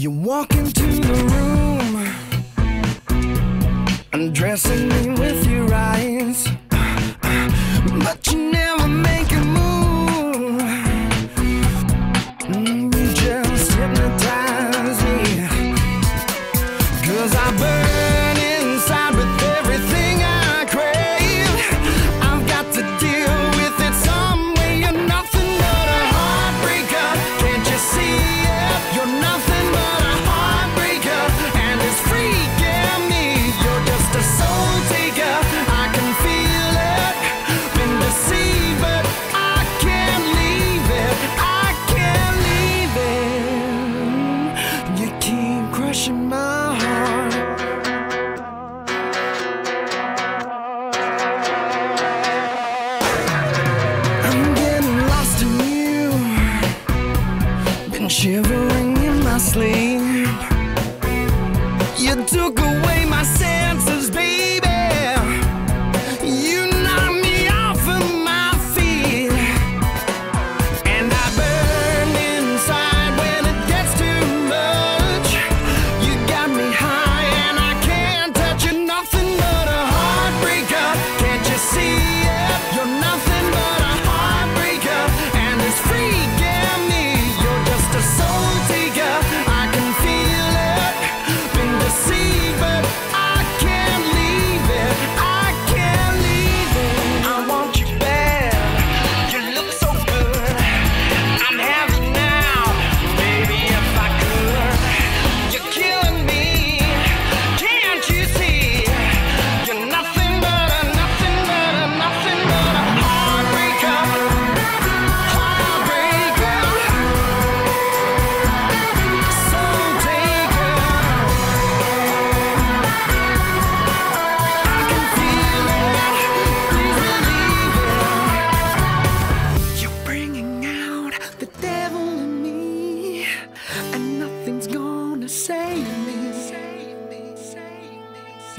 You walk into the room, undressing me with your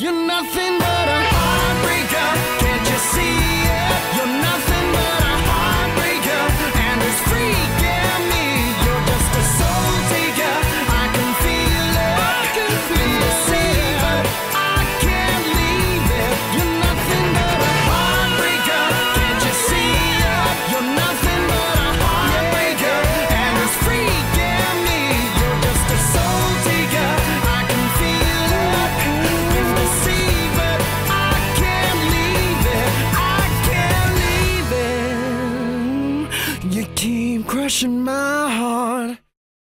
You're nothing but a heartbreaker. You keep crushing my heart.